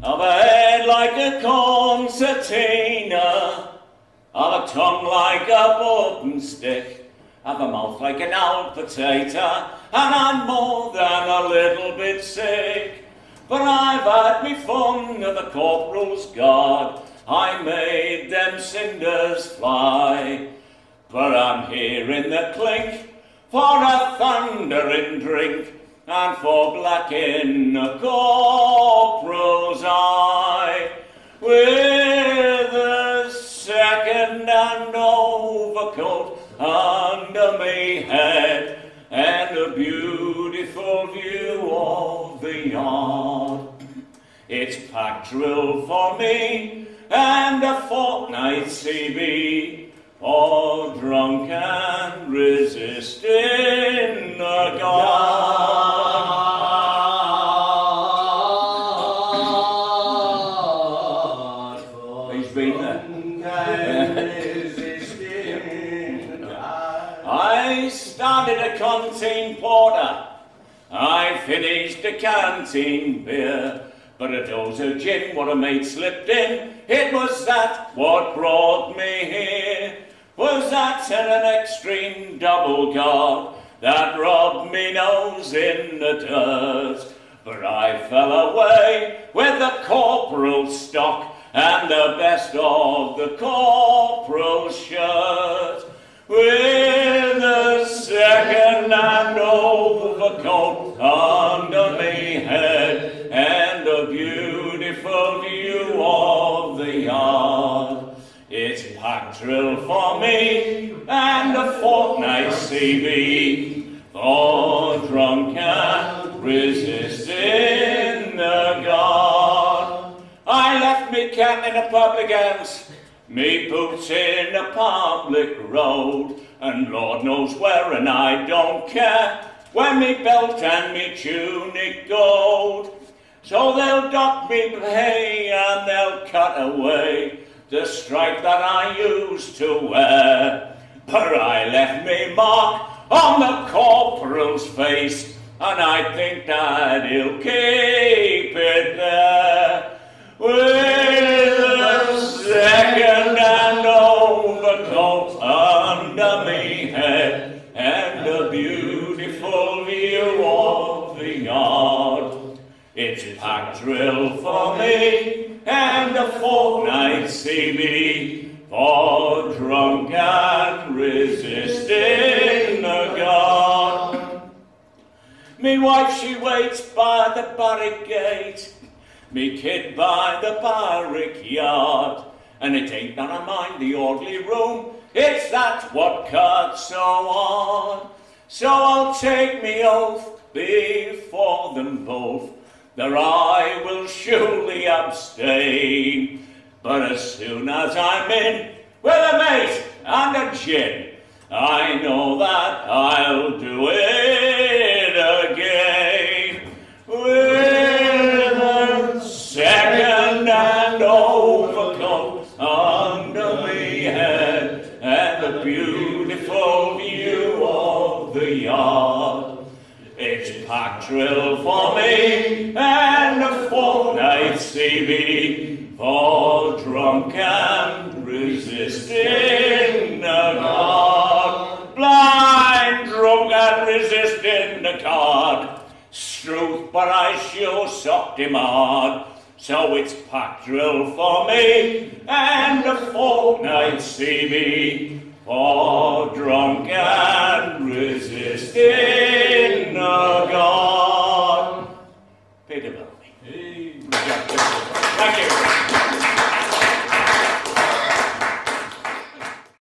I've a head like a concertina, I've a tongue like a button stick, I've a mouth like an old potato, and I'm more than a little bit sick. But I've had me fun of the corporal's guard, I made them cinders fly. But I'm here in the clink for a thundering drink, and for blacking a corporal's eye. With a second and overcoat under me head, and a beautiful view of the yard. It's pack drill for me, and a fortnight CB, all drunk and resisting the God. I started a canteen porter. I finished a canteen beer. But a dose of gin what a mate slipped in, it was that what brought me here. Was that and an extreme double guard that robbed me nose in the dirt. But I fell away with the corporal stock and the best of the corporal's shirt. With view of the yard. It's pack drill for me and a fortnight CB for drunk and resisting the guard. I left me cat in a public house me boots in a public road, and Lord knows where, and I don't care, where me belt and me tunic gold. So they'll dock me pay and they'll cut away the stripe that I used to wear. But I left me mark on the corporal's face, and I think that he'll keep it there. It's pack drill for me, and a fortnight CB for drunk and resisting the guard. Me wife, she waits by the barrack gate, me kid by the barrack yard, and it ain't none of mine, the orderly room, it's that what cuts so on. So I'll take me oath before them both, that I will surely abstain. But as soon as I'm in with a mate and a gin, I know that I'll do it again. With a second and overcoat under me head, and a beautiful Drill for me, and a fortnight CB for drunk and resisting the God. Blind, drunk and resisting the God. Struth, but I sure socked him hard. So it's pack drill for me, and a fortnight CB for drunk and resisting Hey, the bill. Hey.